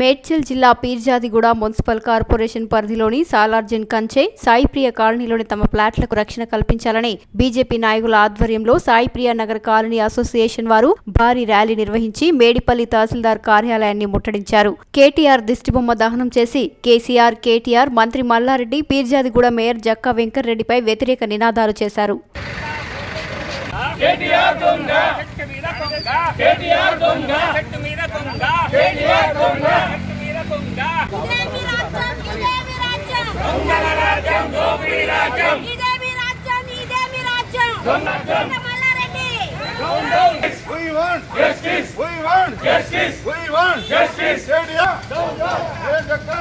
మేడ్చల్ జిల్లా Peerzadiguda municipal corporation పరిధిలోని సాలార్జన్ కంచె సాయిప్రియ కాలనీలోని తమ ఫ్లాట్లకు రక్షణ కల్పించాలని బీజేపీ నాయకుల ఆధ్వర్యంలో సాయిప్రియ నగర్ కాలనీ అసోసియేషన్ వారు భారీ ర్యాలీ నిర్వహించి మేడిపల్లి తహసీల్దార్ కార్యాలయాన్ని ముట్టడించారు. కేటీఆర్ దిష్టిబొమ్మ దహనం చేసి కేసీఆర్ కేటీఆర్ మంత్రి మల్లారెడ్డి పీర్జాదిగూడ మేయర్ జక్కా వెంకర్రెడ్డిపై వ్యతిరేక నినాదాలు చేశారు. కేటీఆర్ దొంగ! దొంగ కేటీఆర్ దొంగ! రాజ్యం ఇదేమి రాజ్యం ఇదేమి రాజ్యం Mallareddy We want justice We want justice We want justice KTR. Hey, Jacka.